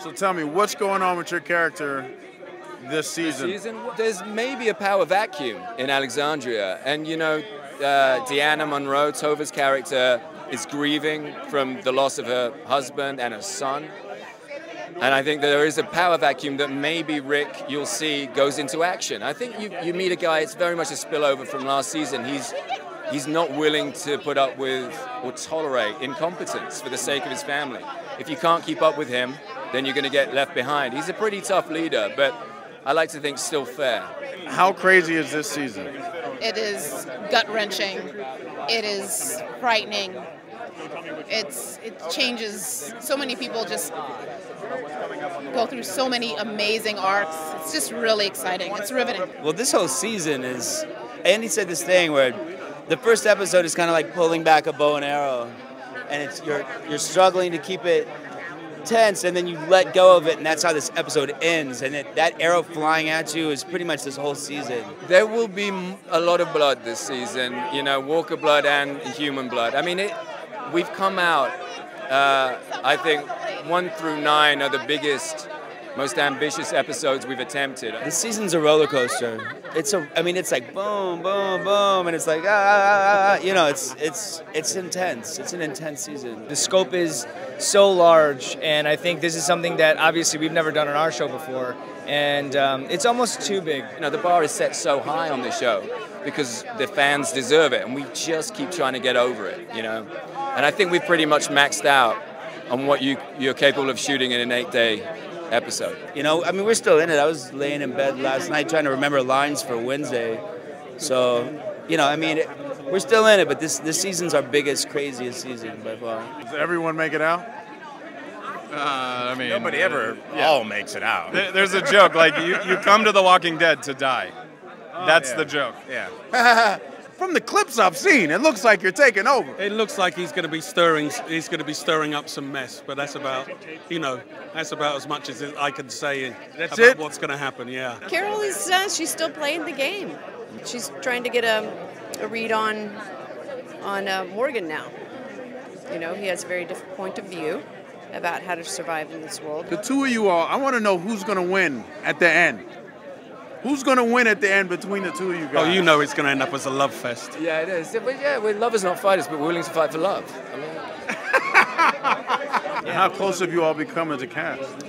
So tell me, what's going on with your character this season? season. There's maybe a power vacuum in Alexandria, and you know, uh, Deanna Monroe, Tovah's character, is grieving from the loss of her husband and her son. And I think there is a power vacuum that maybe Rick, you'll see, goes into action. I think you, you meet a guy, it's very much a spillover from last season. He's, he's not willing to put up with or tolerate incompetence for the sake of his family. If you can't keep up with him, then you're going to get left behind. He's a pretty tough leader, but I like to think still fair. How crazy is this season? It is gut wrenching. It is frightening. It's it changes. So many people just go through so many amazing arcs. It's just really exciting. It's riveting. Well, this whole season is. Andy said this thing where the first episode is kind of like pulling back a bow and arrow, and it's you're you're struggling to keep it tense, and then you let go of it, and that's how this episode ends. And it, that arrow flying at you is pretty much this whole season. There will be a lot of blood this season, you know, Walker blood and human blood. I mean, it, we've come out, uh, I think one through nine are the biggest, most ambitious episodes we've attempted. The season's a roller coaster. It's a, I mean, it's like boom, boom, boom, and it's like ah, ah, ah, you know, it's it's it's intense. It's an intense season. The scope is so large, and I think this is something that obviously we've never done on our show before, and um, it's almost too big. You know, the bar is set so high on this show because the fans deserve it, and we just keep trying to get over it. You know, and I think we've pretty much maxed out on what you you're capable of shooting in an eight-day episode. You know, I mean, we're still in it. I was laying in bed last night trying to remember lines for Wednesday. So, you know, I mean, it, we're still in it, but this this season's our biggest, craziest season by far. Does everyone make it out? Uh, I mean, Nobody ever yeah. all makes it out. There- There's a joke like you, you come to The Walking Dead to die. That's yeah. the joke. Yeah. From the clips I've seen, it looks like you're taking over. It looks like he's going to be stirring. He's going to be stirring up some mess, but that's about, you know, that's about as much as I can say That's about it? what's going to happen. Yeah. Carol is uh, she's still playing the game. She's trying to get a, a read on on uh, Morgan now. You know, he has a very different point of view about how to survive in this world. The two of you all, I want to know who's going to win at the end. Who's going to win at the end between the two of you guys? Oh, you know it's going to end up as a love fest. Yeah, it is. But yeah, we're lovers, not fighters, but we're willing to fight for love. I mean, How close have you all become as a cast?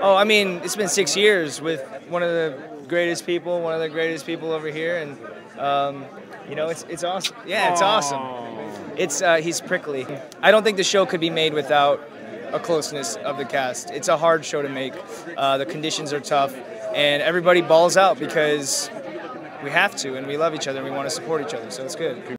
Oh, I mean, it's been six years with one of the greatest people, one of the greatest people over here, and um, you know, it's it's awesome. Yeah, it's awesome. It's uh, he's prickly. I don't think the show could be made without a closeness of the cast. It's a hard show to make. Uh, the conditions are tough, and everybody balls out because we have to, and we love each other, and we want to support each other. So it's good.